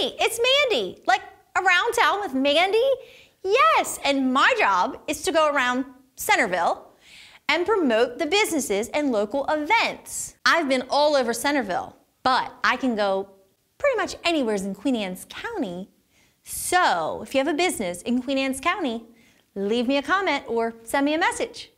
It's Mandy. Like around town with Mandy? Yes. And my job is to go around Centreville and promote the businesses and local events. I've been all over Centreville, but I can go pretty much anywhere in Queen Anne's County. So if you have a business in Queen Anne's County, leave me a comment or send me a message.